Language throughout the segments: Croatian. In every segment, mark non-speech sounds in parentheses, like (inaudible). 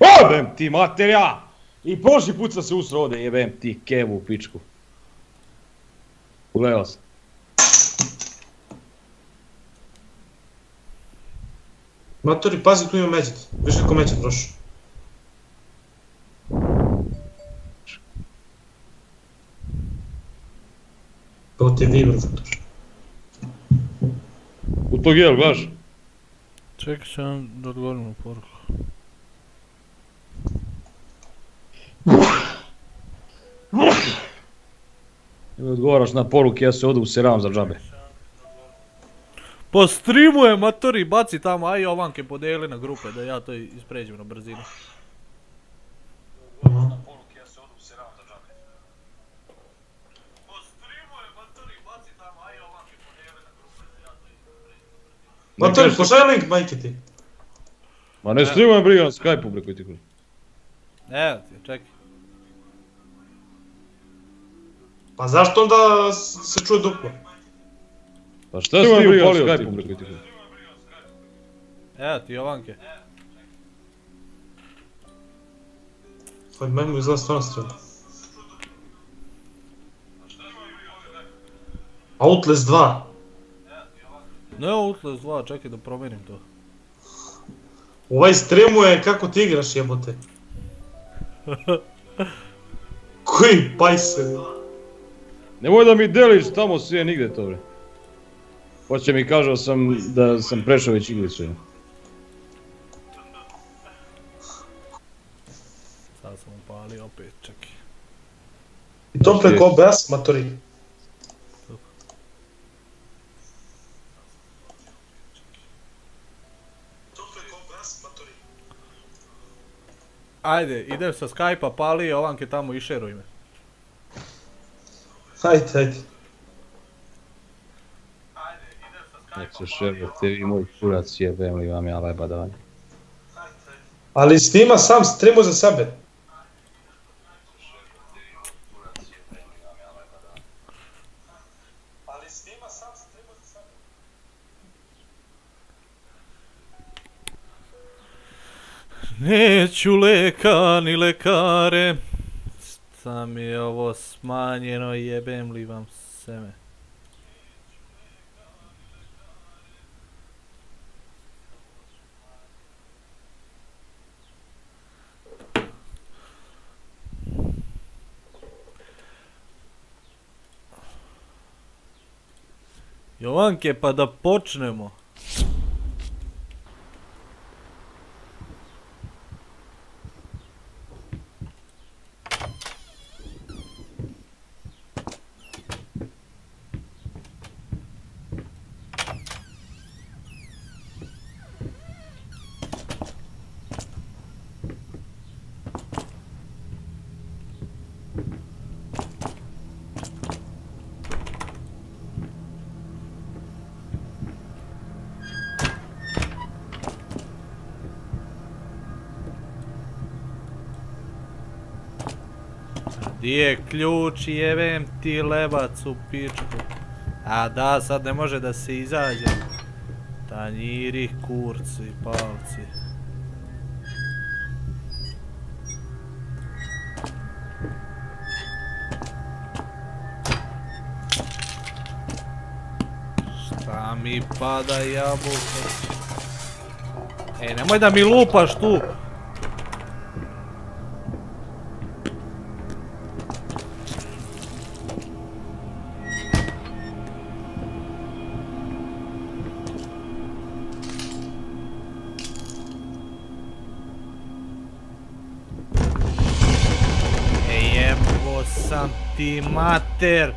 Jebem ti materija! I prošli put sam se usro ovdje, jebem ti kevu u pičku. Ugledao sam. Matori, pazi, tu ima međet. Viš kako međet prošao. Kao ti vibro, fator. U tog jel, gledaš? Čekaj ću vam da odgovorim u poruku. Ne odgovaraš na poruke, ja se ovdje useravam za džabe. Po streamu je matori, baci tamo, aj ovanke podijeli na grupe da ja to ispređem na brzinu. Matori, pošalj link, majke ti. Ma ne streamujem briga na Skype-u, bre, koji ti kuži. Evo ti, čekaj. Pa zašto onda se čuje duplo? Pa šta si ti upalio koji ti? Evo ti ovanke. Pa meni mu izgleda stvarno. Outlast 2. Ne, Outlast 2, čekaj da promijenim to. Ovaj streamuje kako ti igraš jebote. (laughs) Koji pajser. Nemoj da mi deliš tamo sve nigde to, bre. Hoće mi kažao sam da sam prešao već igricu. ja. Sad sam upalio opet, čekaj. I to preko OBS, matori. Ajde, idem sa Skype-a, pali ovanke tamo i šeruj me. Hajde, hajde. Nek se šerujete vi moj kurac jebem li vam ja leba davanje. Ali snima sam streamu za sebe. Ali snima sam streamu za sebe. Neću leka ni lekare, sam je ovo smanjeno, jebem li vam seme. Jovanke, pa da počnemo. Di je ključ, jebem ti lebac u pičku. A da, sad ne može da se izađe. Tanjiri, kurci, palci. Šta mi pada jabuka? Ej, nemoj da mi lupaš tu! Ti mater!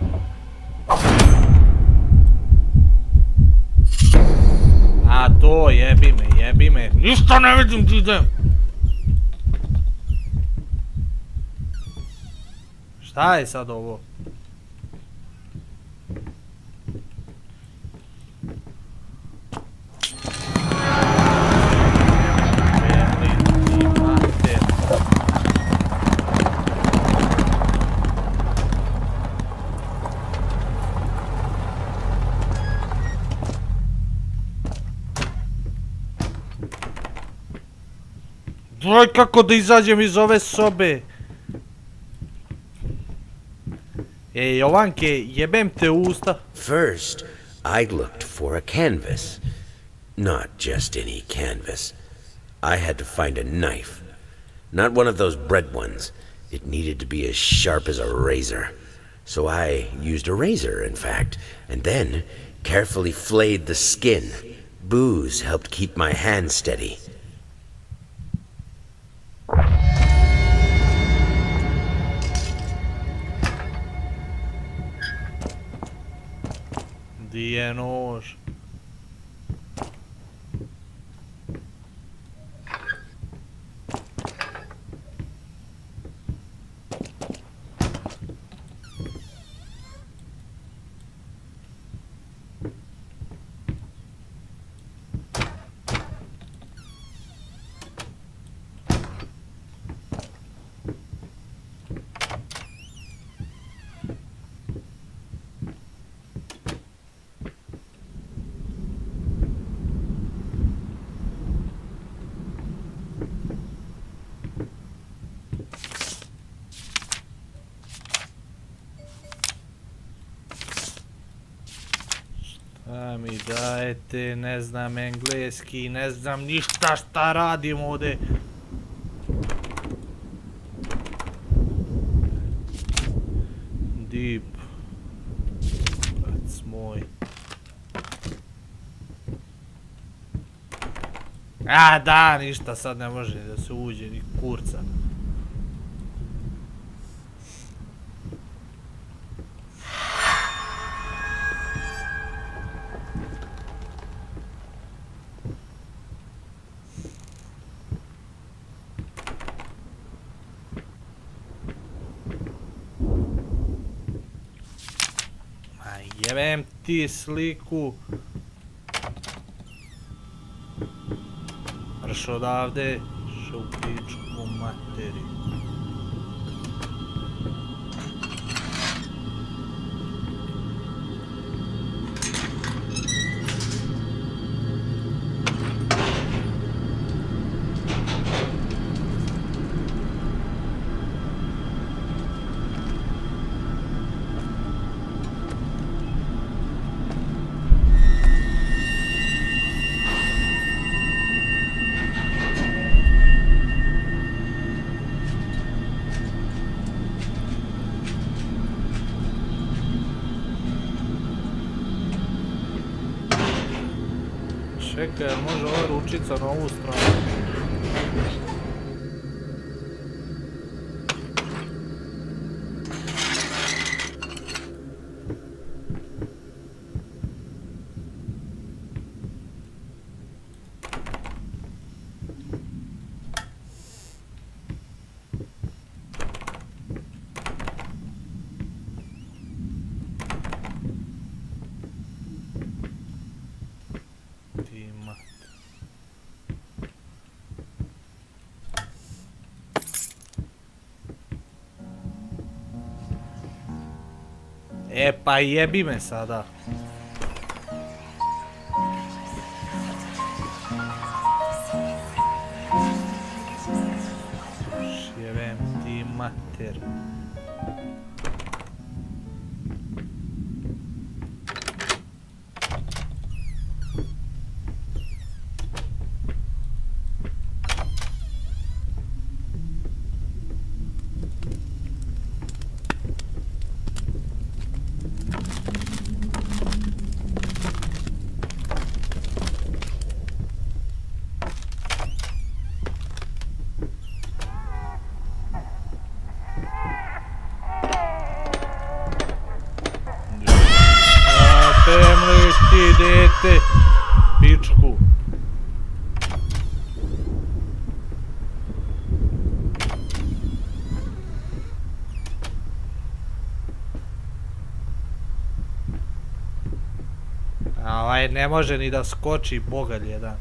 A to, jebi me, jebi me. Ništa ne vidim ti idem! Šta je sad ovo? Daj kako da izađem iz ove sobe. Ej, Jovanke, jebem te usta. First, I looked for a canvas. Not just any canvas. I had to find a knife. Not one of those bread ones. It needed to be as sharp as a razor. So I used a razor, in fact, and then carefully flayed the skin. Booze helped keep my hand steady. Di je Šta mi dajete, ne znam engleski, ne znam ništa šta radim ovdje. Deep. Brac moj. A da, ništa sad ne može da se uđe ni kurca. Ma jebem ti sliku. Mrš odavde, še u može ova ručica na ovu stranu? Ti mat. E pa jebi me sada. Ovaj ne može ni da skoči bogalj jedan.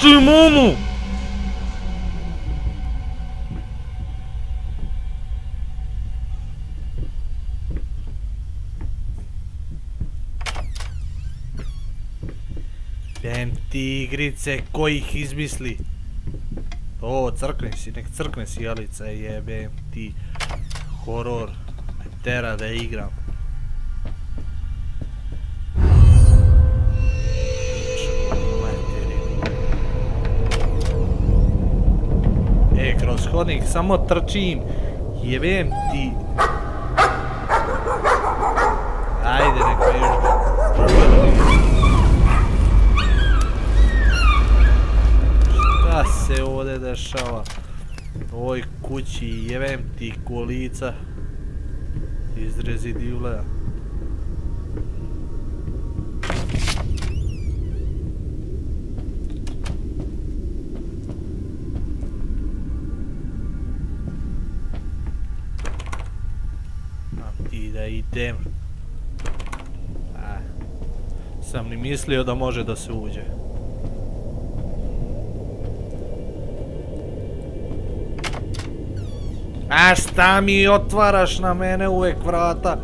Ti mamu! Ti igrice, ko ih izmisli? O, crkni si, nek crkne sjelica, jebem ti. Horor, me tera da igram. E, kroz hodnik samo trčim. Jebem ti. Se ovdje dešava? Ovoj kući jebem ti kolica iz Residivlea. A ti da idem. A, sam mislio da može da se uđe. A šta mi otvaraš na mene uvek vrata?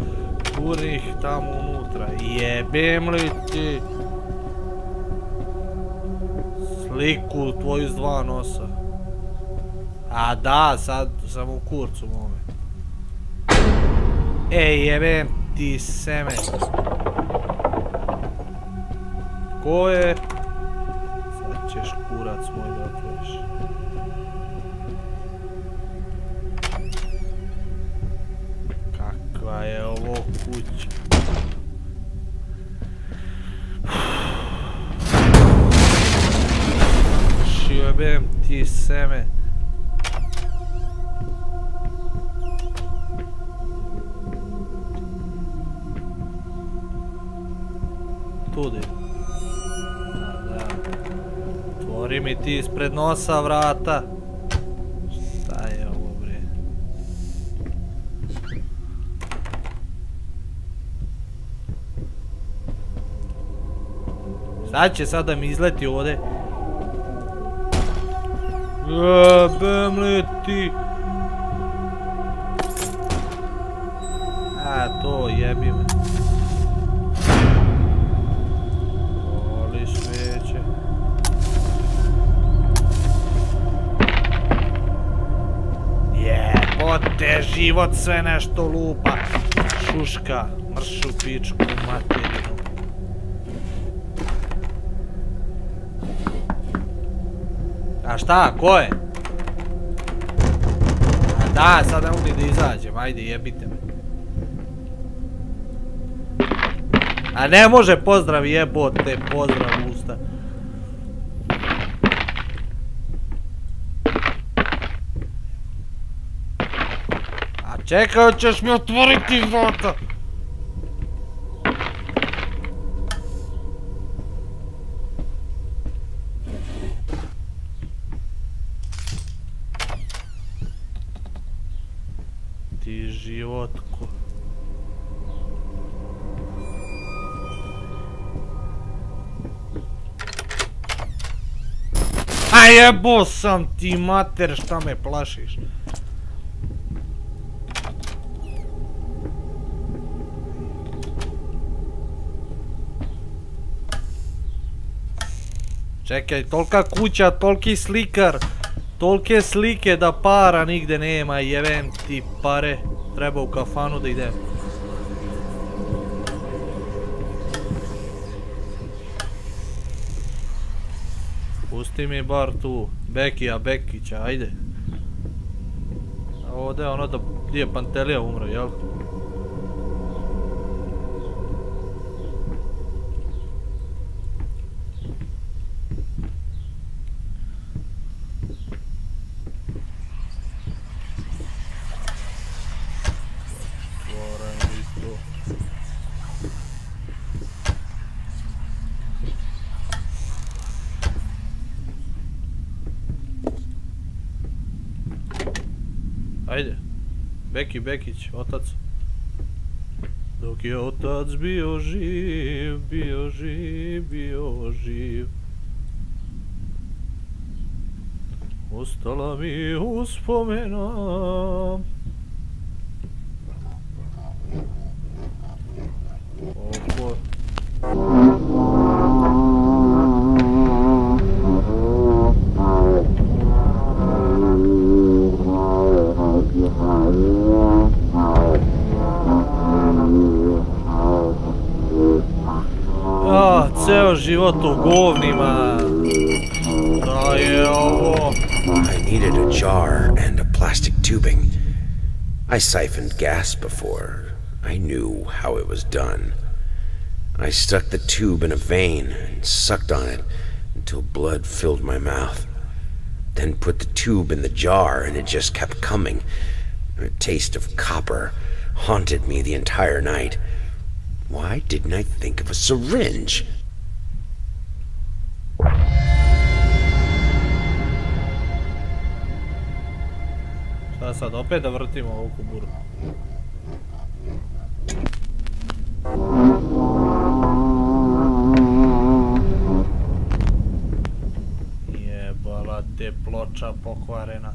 Gurni ih tamo unutra. Jebem li ti? Sliku tvoju s dva nosa. A da, sad sam u kurcu mome. Ej, jebem ti seme. Ko je? Sad ćeš kurac moj da seme. Tudi. Da. Mi ti ispred nosa vrata. Šta je ovo bre? Šta će sad da mi izleti ovdje? Jebem li ti? A, to jebi me. Voli sveće. Život sve nešto lupa. Šuška, mršu pičku materinu. A šta, ko je? A da, sad ne mogu da izađem, ajde jebite me. A ne može pozdrav jebote, pozdrav usta. A čekaj, hoćeš mi otvoriti vrata? Ti životko. A jebo sam ti mater, šta me plašiš? Čekaj, tolika kuća, toliki slikar, tolike slike da para nigde nema, jevem ti pare, treba u kafanu da idem. Pusti mi bar tu, Bekija, Bekića, ajde. Ovdje je ono da, gdje je Pantelija umro, jel? Beki Bekić, otac. Dok je otac bio živ, bio živ, bio živ. Ostala mi uspomena I needed a jar and a plastic tubing. I siphoned gas before. I knew how it was done. I stuck the tube in a vein and sucked on it until blood filled my mouth. Then put the tube in the jar and it just kept coming. A taste of copper haunted me the entire night. Why didn't I think of a syringe? Sad, opet da vrtimo ovu kuburu? Jebala te ploča pokvarena.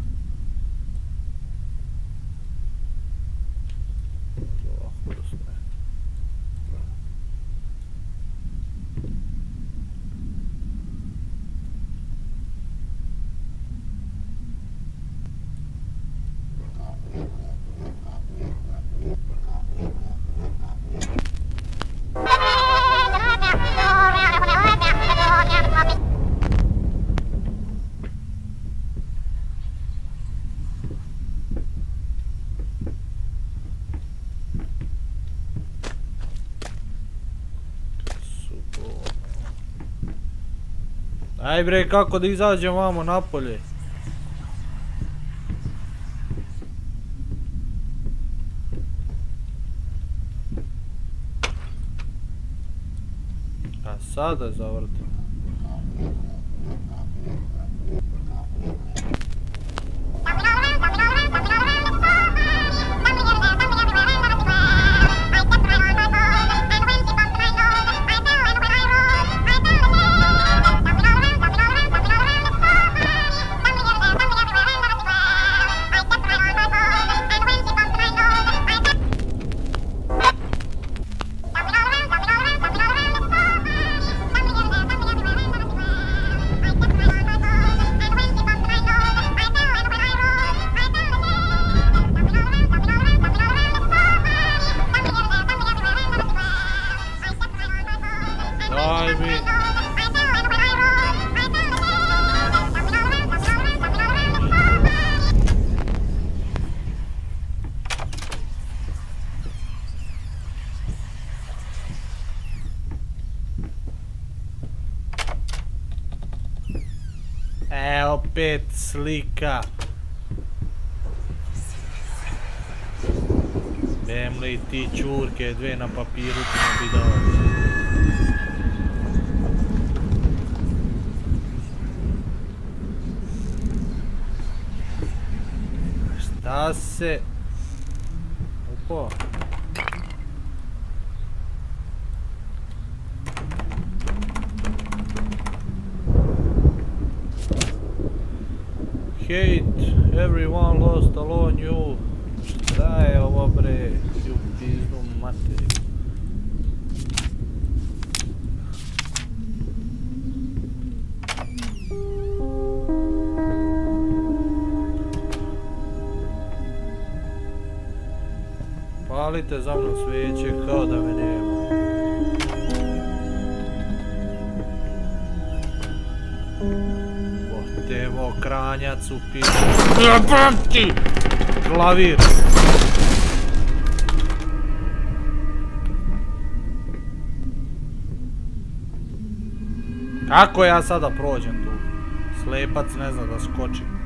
Aj bre, kako da izađem vamo napolje? A sada zavrtim. ಇದ್ವಿ ನಮ್ಮ Palite za mnom svijeće kao da me nema. Otemo kranjac u. Jebati! Klavir! Kako ja sada prođem tu? Slepac ne zna da skoči.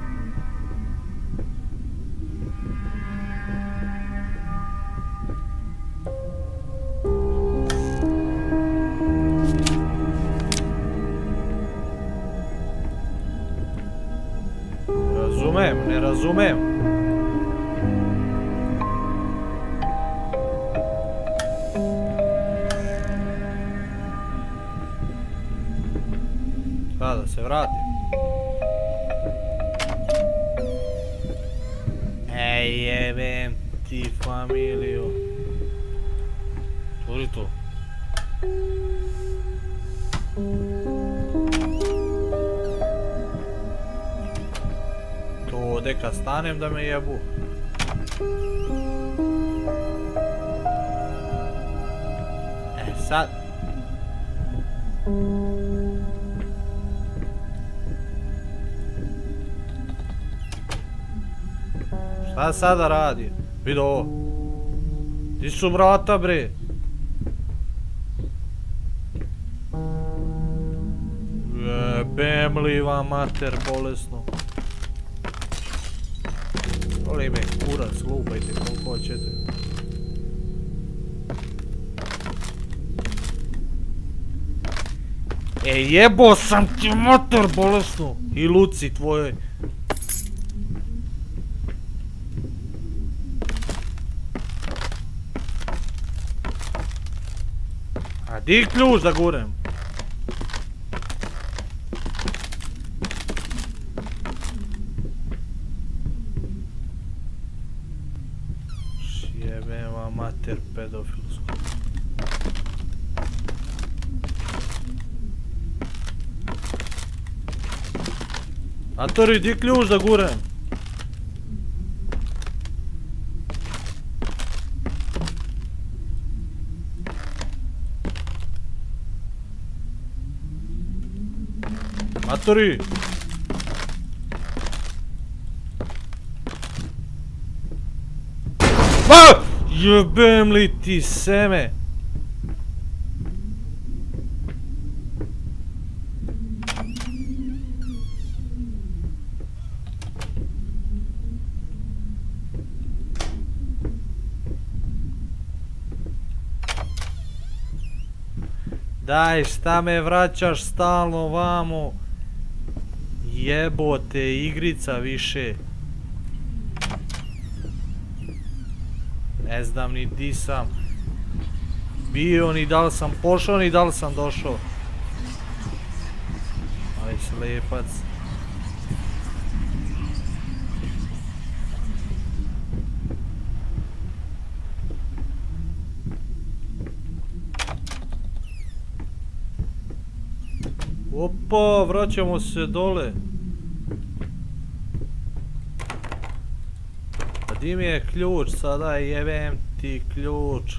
Da me jebu. E sad. Šta sada radi? Vidi ovo. Di su vrata bre? Jebem li vam mater bolesno. Voli me kurac, lupajte koliko hoćete. E jebo sam ti motor bolesno i luci tvojoj. A di ključ da gurem? Jebem vam mater pedofilsku. Atori, di ključ da gurem? Matori! Ma! Jebem li ti Daj, šta me vraćaš stalno vamo? Jebote, igrica više. Ne znam ni di sam bio, ni da li sam pošao, ni da li sam došao. Aj, slepac. Opa, vraćamo se dole. A di mi je ključ, sada jebem ti ključ.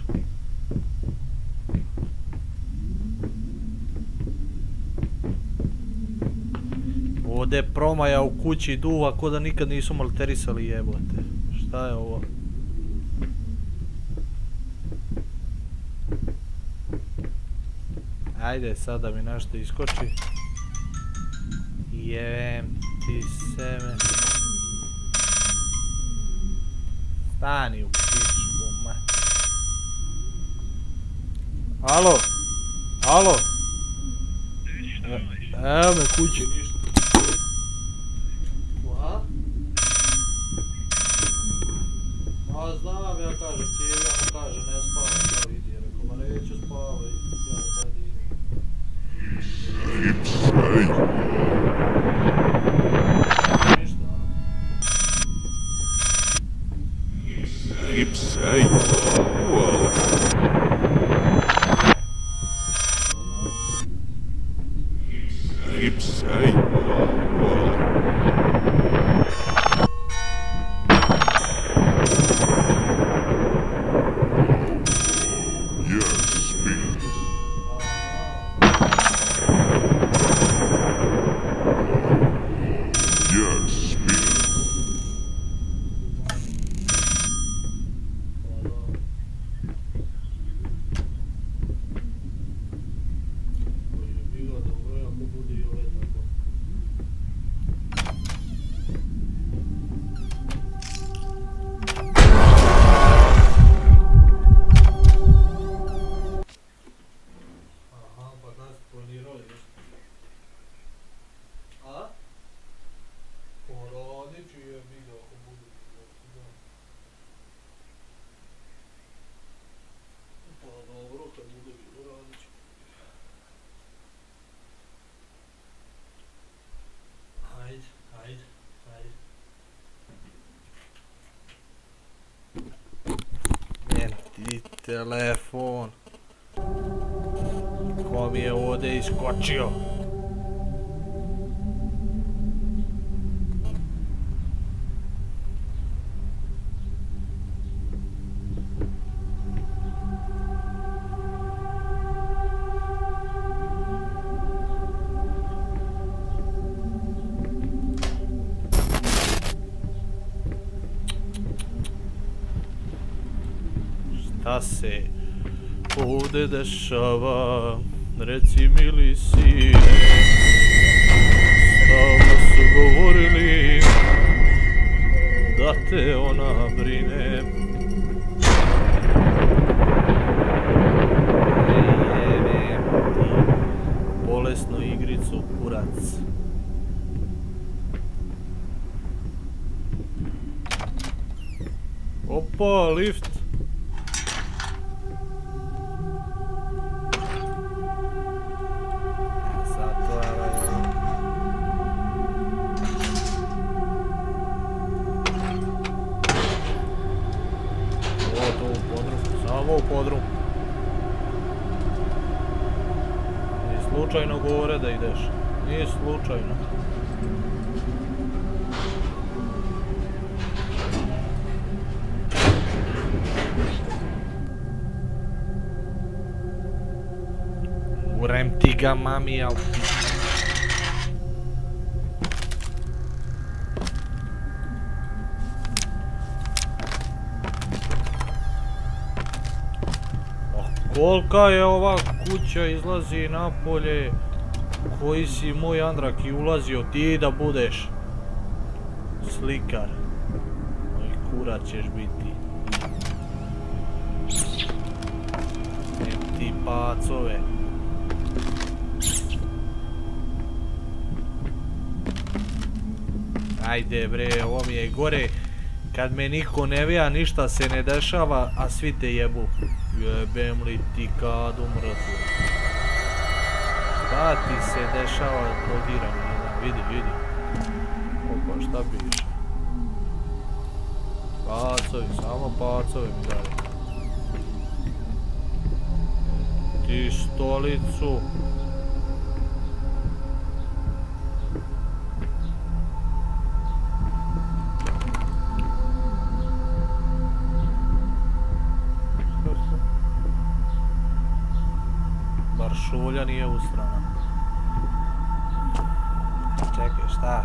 Ovdje je promaja u kući duva ko da nikad nisu malterisali jebote. Šta je ovo? Ajde sada mi nešto iskoči. Jebem ti seme. Stani u pičku ma. Alo? Alo? E- Evo me kući say. Telefon. Ko mi je ovdje iskočio? Šta se ovdje dešava? Reci mi li sine Stalno su govorili Da te ona brine. Jebem ti Bolesnu igricu kurac Opa, lift ga mami, al ti... Oh, kolika je ova kuća, izlazi napolje. Koji si moj Andrak i ulazio ti da budeš slikar. Moj kurac ćeš biti. Em ti pacove. Ajde bre, ovo mi je gore. Kad me niko ne vija, ništa se ne dešava, a svi te jebu. Jebem li ti kadu mrtvu. Šta ti se dešava, drogiram jedan, vidi, vidi. Opa, šta piše? Pacovi, samo pacovi mi dali. Ti stolicu. Šulja nije ustrana. Čekaj, šta?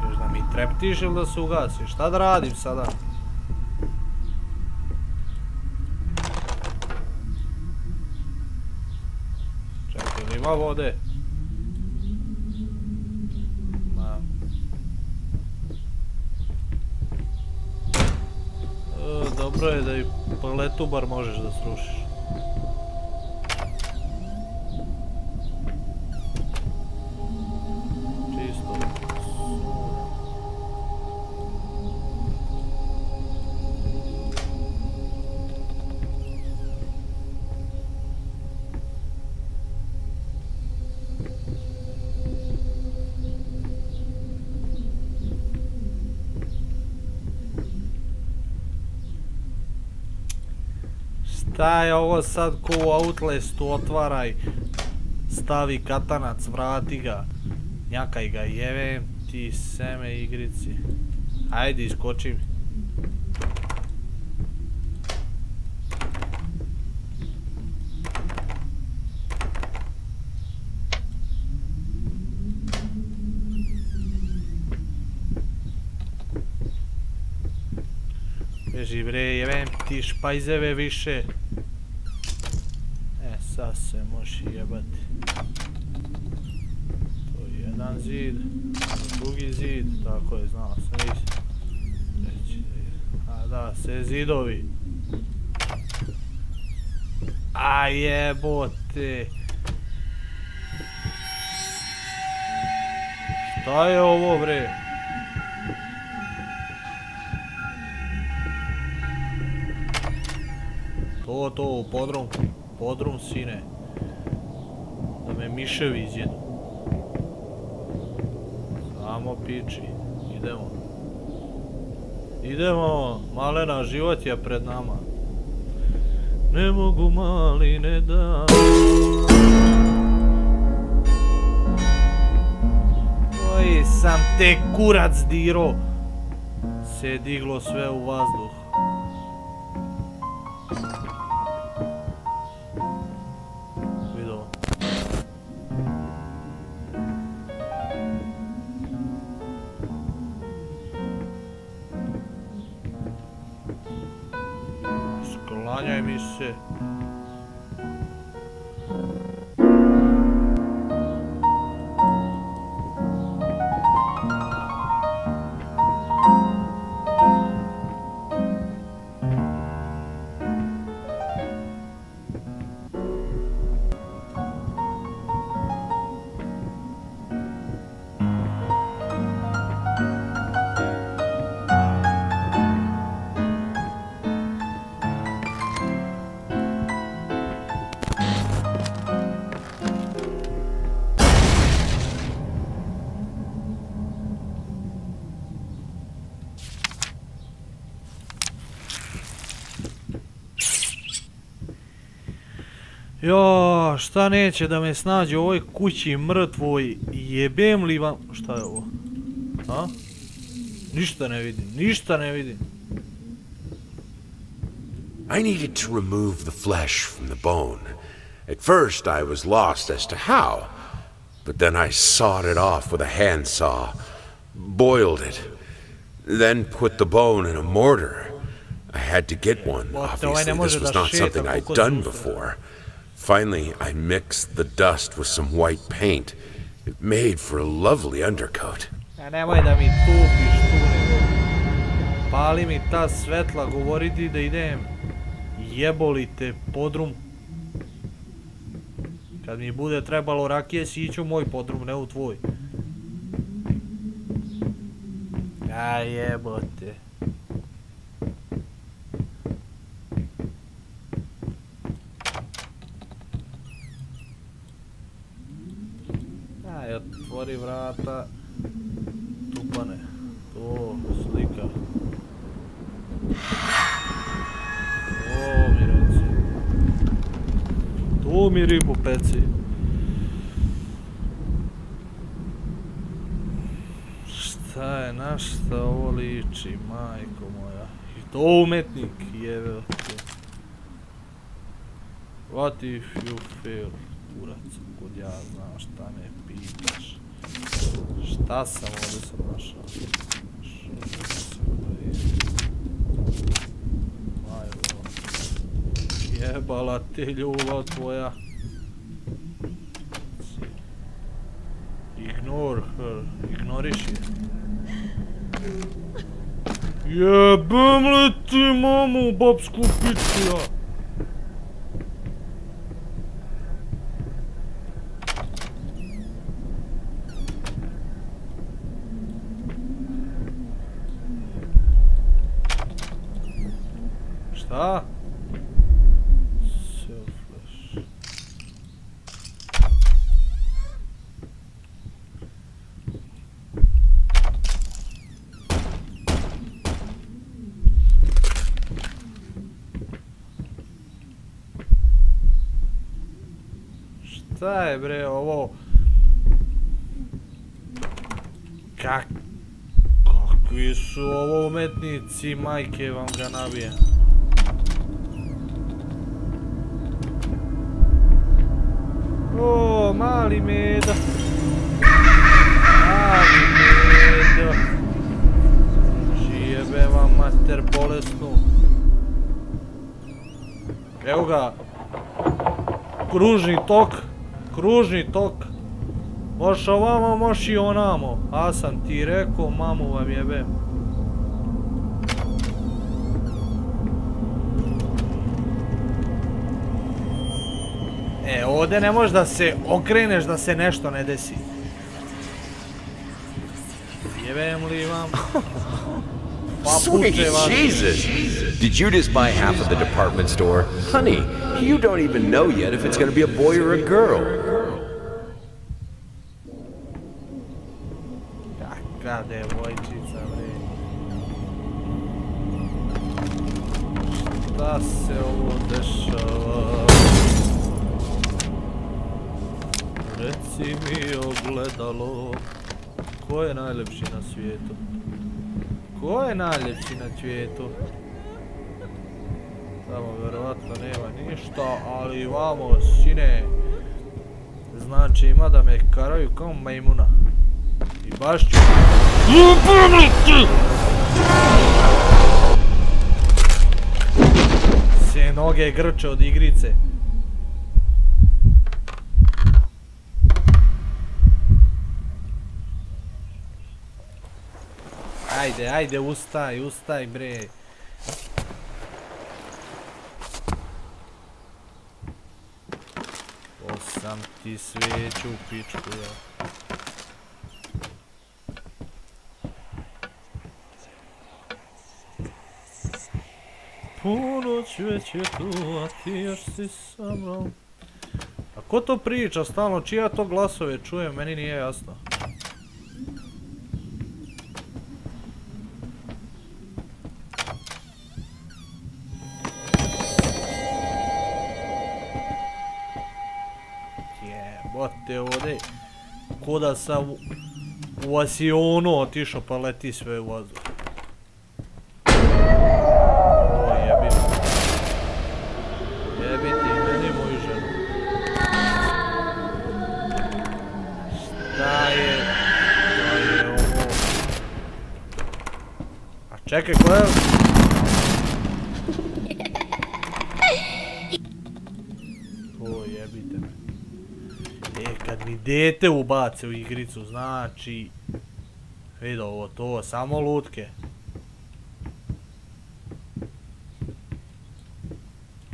Češ da mi treptiš ili da se ugasiš? Šta da radim sada? Čekaj, ima vode? E, dobro je da i paletu bar možeš da srušiš. Je ovo sad ko u Outlastu otvaraj, stavi katanac, vrati ga, njakaj ga, jevem ti seme igrici. Ajde iskoči mi. Beži bre, jebem ti špajzeve više. Se možeš jebati. To je jedan zid, drugi zid, tako je, znao sam. Već, A da, sve zidovi. A jebote. Šta je ovo bre? To, to, u podrum sine. Da me miševi izjedu. Samo piči, idemo. Idemo, malena, život je pred nama. Ne mogu mali ne da... Oj, sam te kurac diro. Se diglo sve u vazduh. Sklanjaj šta neće da me snađe u ovoj kući mrtvoj, jebem li vam... Šta je ovo? A? Ništa ne vidim, ništa ne vidim. I needed to remove the flesh from the bone. At first, I was lost as to how, but then I sawed it off with a handsaw, boiled it, then put the bone in a mortar. I had to get one. What, ovaj ne Obviously, this was not something I'd done before. Finally, I mixed the dust with some white paint. It made for a lovely undercoat. A nemoj da mi tupiš tu nego... Pali mi ta svetla, govori ti da idem. Jeboli te podrum. Kad mi bude trebalo rakije, siću moj podrum, ne u tvoj. A jebote. Aj, otvori vrata. Tupane. To, slika. To mi reci. Tu mi ribu peci. Šta je, na šta ovo liči, majko moja. I to umetnik, jebe ti. What if you fail? Kurac, kod ja znam šta me pitaš. Šta sam ovdje sam našao? Jebala te ljubav tvoja. Ignore her. Ignoriš je. Jebem li ti mamu, babsku piču ja? Šta? Selfless. Šta je bre ovo? Kak... Kakvi su ovo umetnici, majke vam ga nabija. Mali medo. Mali medo. Žijebe vam mater bolesnu. Evo ga. Kružni tok. Kružni tok. Moš ovamo, moš i onamo. A sam ti rekao, mamu vam jebem. Ovdje ne možeš da se okreneš da se nešto ne desi. Jebem li vam? (laughs) Sweet Jesus! Did you just buy half of the department store? Honey, you don't even know yet if it's gonna be a boy or a girl. Kakva devojčica, bre. šta se ovo dešava? Reci mi ogledalo, ko je najljepši na svijetu? Ko je najljepši na svijetu? Tamo vjerovatno nema ništa, ali vamo sine. Znači ima da me karaju kao majmuna. I baš ću... Se noge grče od igrice. Ajde, ajde, ustaj, ustaj bre. Osam ti sveću u pičku, ja. Ponoć već je tu, a ti još si sa mnom. A ko to priča stalno? Čija to glasove čujem? Meni nije jasno. Jebote ovdje. Ko da sam u- u asionu otišao pa leti sve u vazduh. O jebi. Jebi ti meni moju ženu. Šta je? Šta je ovo? A čekaj, ko je? O jebite me. E, kad mi dete ubace u igricu, znači... Vidi ovo, to, samo lutke.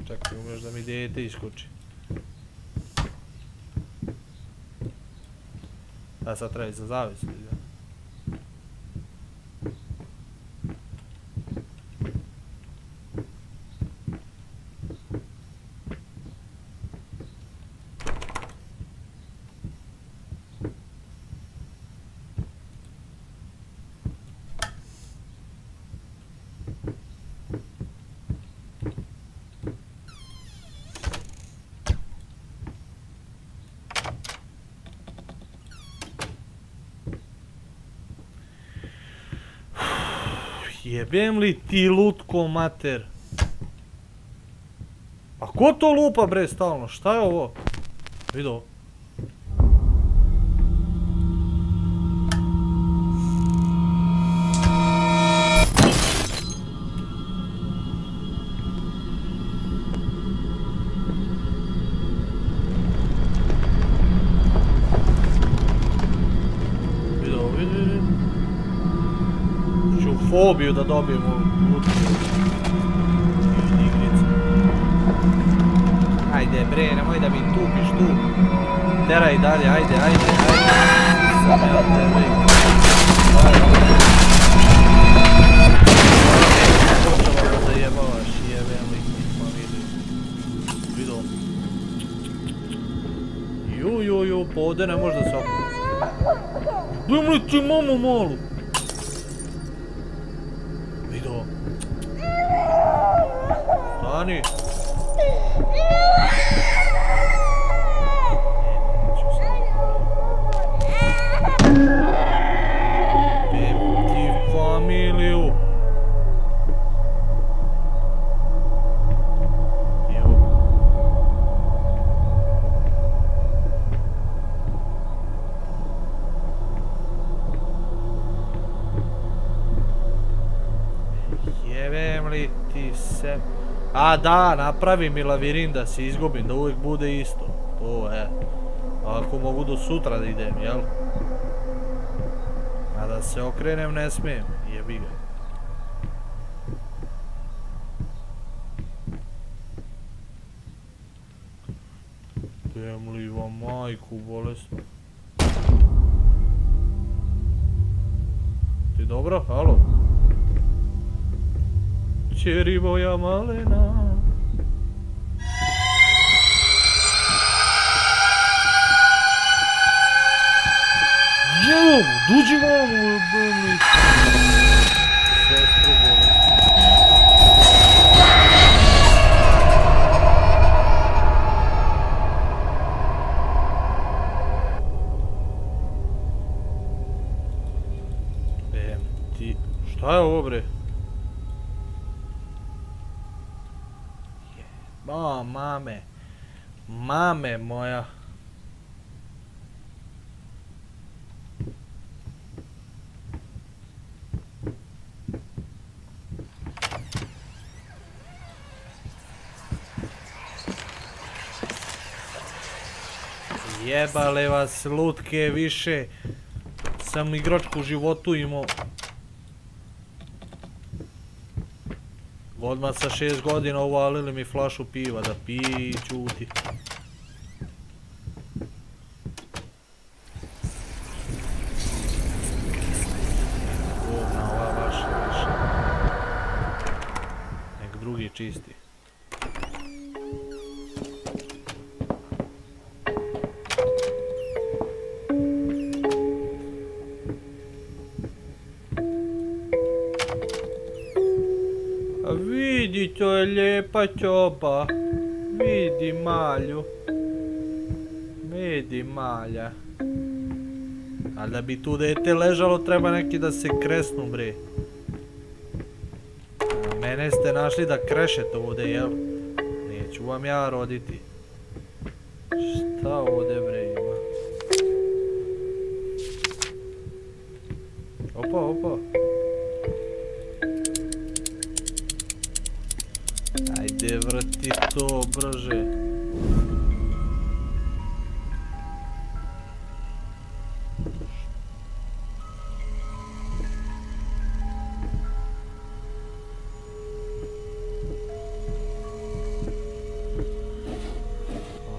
Čekaj, umeš da mi dete iskoči. A sad treba za zavisli, da. Jebem li ti lutko mater? Pa ko to lupa bre stalno? Šta je ovo? Vidio, fobiju da dobijemo. Igrice. Ajde bre, nemoj da mi tupiš tu. Teraj dalje, ajde, ajde, ajde. Ju, ju, ju, pa ovdje ne može da se okne. Budem li ti mamu malu? Stani. A da, napravi mi lavirin da se izgubim, da uvijek bude isto. To je. Ako mogu do sutra da idem, jel? A da se okrenem ne smijem, jebi ga. Jem li vam majku bolesnu? Ti dobro? Halo? kćeri moja malena. Evo, duđi vam u bolnicu. Sestro. E, šta je ovo bre? Mame. Mame moja. Jebale vas lutke više. Sam igračku u životu imao. Odmah sa šest godina uvalili mi flašu piva da piji i čuti. Lijepa čoba. Vidi malju. Vidi malja. A da bi tu dete ležalo treba neki da se kresnu bre. A Mene ste našli da krešete ovdje, jel? Neću vam ja roditi. Šta ovdje bre ima? Opa, opa. Ajde vrti to brže.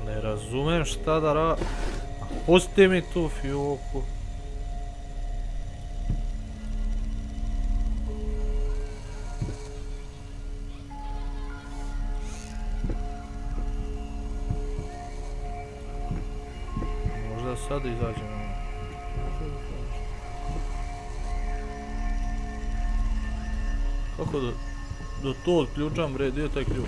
Ne razumem šta da ra... Pusti mi tu fioku. Odključam bre, je taj ključ?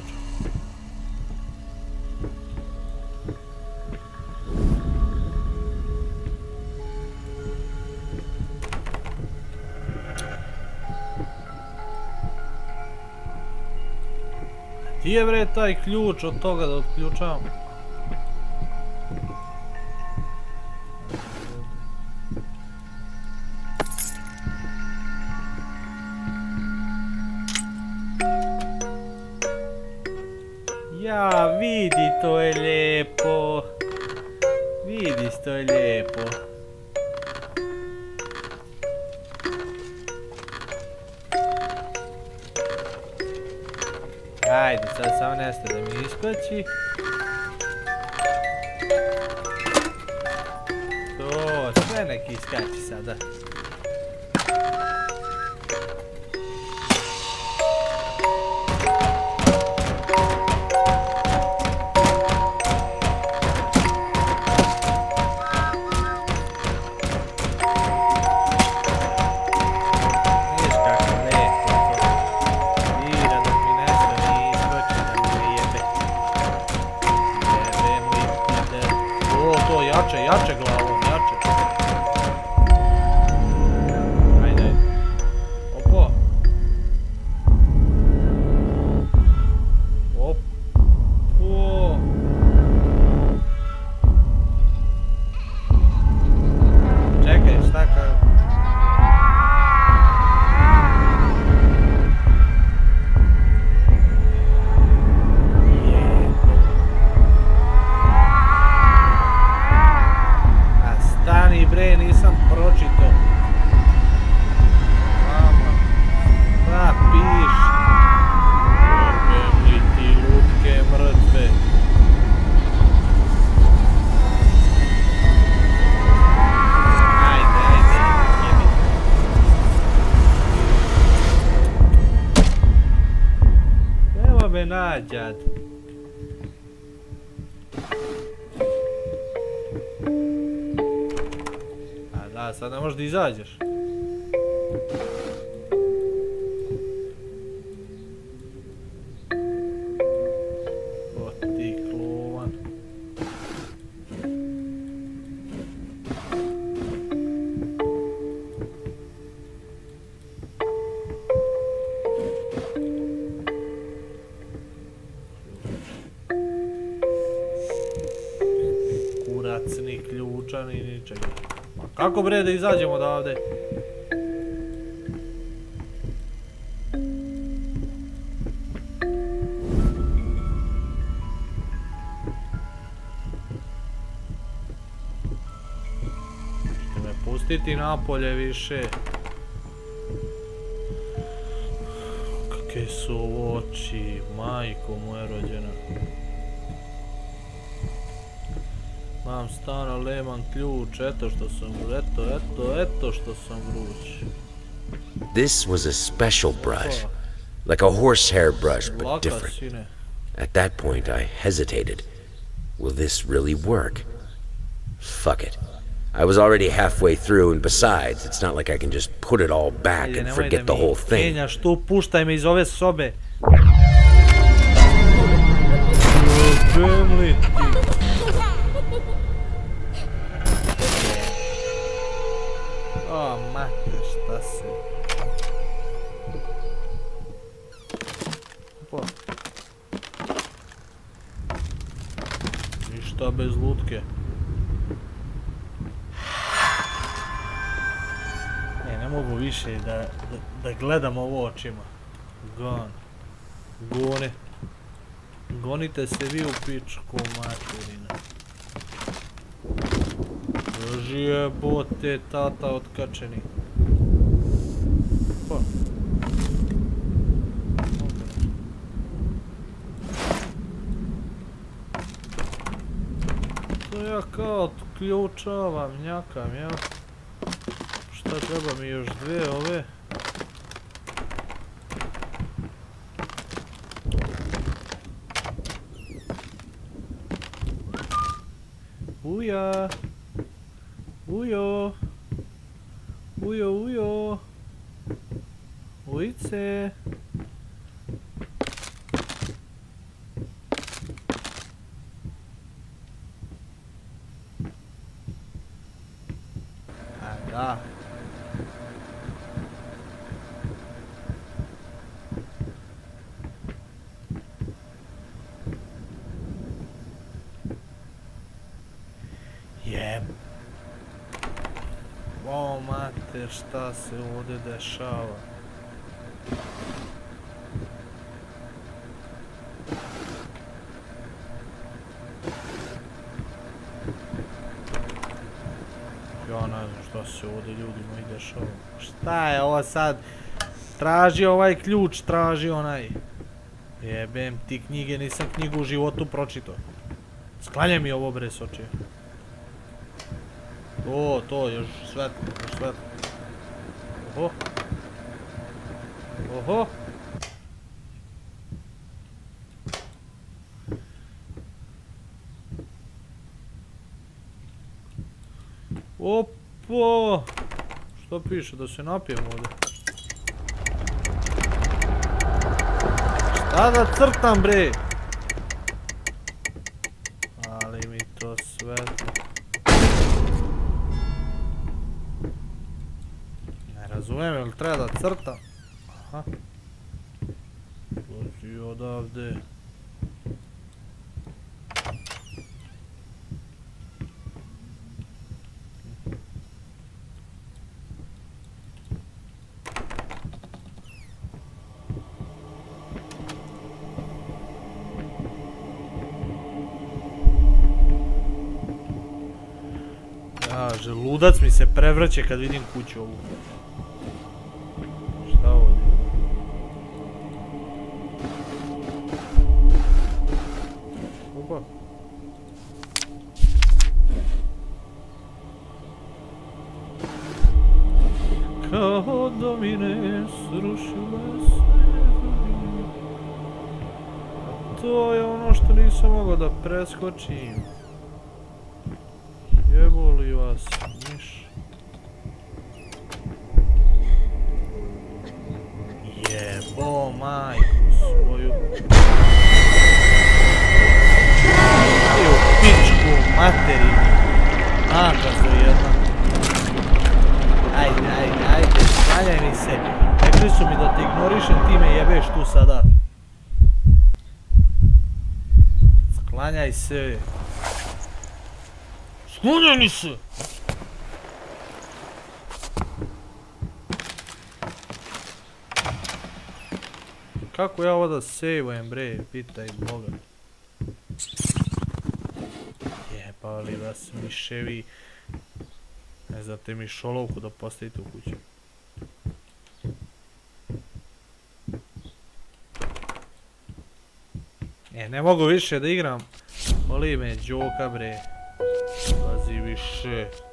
Je bre taj ključ od toga da odključavam? Ja, vidi, to je lijepo. Vidi, to je lijepo. Ajde, sad samo nesta da mi iskoči. To, sve neki iskači sada. Nađad. A da, sad ne možeš da izađeš. Bre da izađemo odavde? Ćete me pustiti napolje više? Kakve su oči, majko moja rođena. Mam stan, ali nemam ključ, eto što sam, eto, eto, eto što sam vruć. This was a special brush, like a horsehair brush, but different. At that point, I hesitated. Will this really work? Fuck it. I was already halfway through, and besides, it's not like I can just put it all back and forget the whole thing. Kenjaš Ništa bez lutke. Ne, ne mogu više da, da, da gledam ovo očima. Gon. Goni. Gonite se vi u pičku materina. Drži jebote tata otkačeni. Pa. To ja kao ključavam, njakam, jel? Šta treba mi još dve ove? Uja! Ujo! Ujo, ujo! Ujice! A da. Jem. O šta se ovdje dešava? Ja ne znam šta se ovdje ljudima i dešava. Šta je ovo sad? Traži ovaj ključ, traži onaj. Jebem ti knjige, nisam knjigu u životu pročito. Sklanjaj mi ovo bre soči. To, to, još svetlo, još svetlo. Oho. Oho. Opo! Što piše, da se napijem ovdje? Šta da crtam bre? Ali mi to svetlo. Ne razumijem, jel treba da crtam? Aha. Dođi odavde. Ja, želudac mi se prevrće kad vidim kuću ovu. Šta ovdje? Opa. Kao domine srušile se. A to je ono što nisam mogao da preskočim. Miš. Jebo majku svoju. Ti u pičku materinu. Nakazu jedna. Ajde, ajde, ajde, sklanjaj mi se. Rekli su mi da te ignorišem, ti me jebeš tu sada. Sklanjaj se. Sklonjeni se! Kako ja ovo da sejvujem bre, pitaj boga. Jebali vas miševi. Ne znate mi šolovku da postavite u kuću. E, ne mogu više da igram. Boli me, džoka bre. Pazi više.